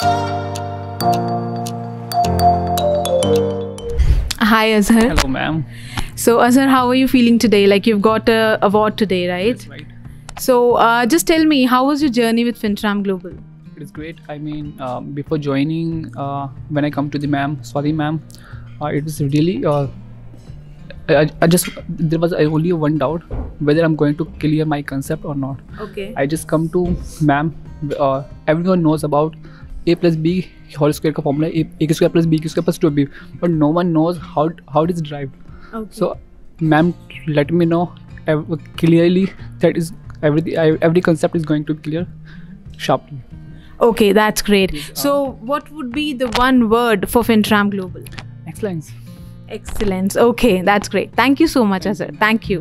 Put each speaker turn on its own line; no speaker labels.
Hi Azhar.
Hello, ma'am.
So Azhar, how are you feeling today? Like you've got a award today, right?
That's right.
So uh, just tell me, how was your journey with Fintram Global?
It is great. I mean, um, before joining, uh, when I come to the ma'am, sorry, ma'am, uh, it was really. Uh, I, I just there was only one doubt whether I'm going to clear my concept or not.
Okay.
I just come to ma'am. Uh, everyone knows about A plus B whole square का formula A square plus B square plus two B but no one knows how how
it
is derive so ma'am let me know clearly that is every every concept is going to clear sharply.
Okay, that's great. So, what would be the one word for FinTram Global?
Excellence.
Excellence. Okay, that's great. Thank you so much, Azhar. Thank you.